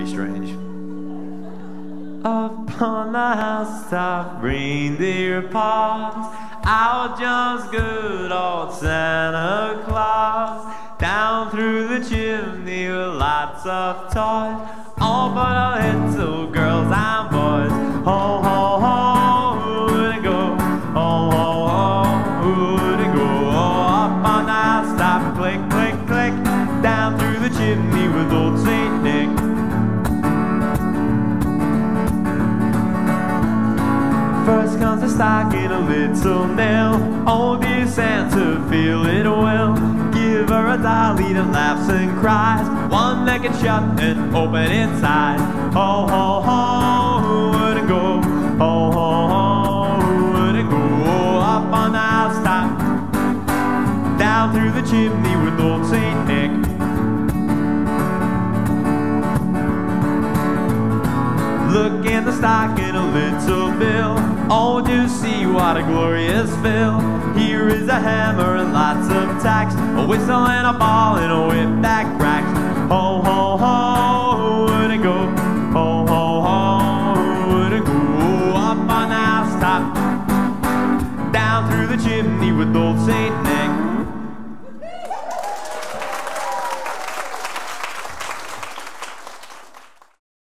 very strange. Upon the housetop, reindeer pause, out jumps good old Santa Claus. Down through the chimney with lots of toys, all but our little girls and boys. Ho, ho, ho, who First comes the stocking, a little Nell. Oh, dear Santa, feel it well. Give her a dolly that laughs and cries. One that can shut and open inside. Ho, ho, ho, would it go? Ho, ho, ho, would it go? Up on the housetop, down through the chimney with old Saint Look in the stocking, a little bill. Oh, do see what a glorious fill. Here is a hammer and lots of tacks, a whistle and a ball and a whip that cracks. Ho, ho, ho, would it go? Ho, ho, ho, would it go? Up on the housetop, down through the chimney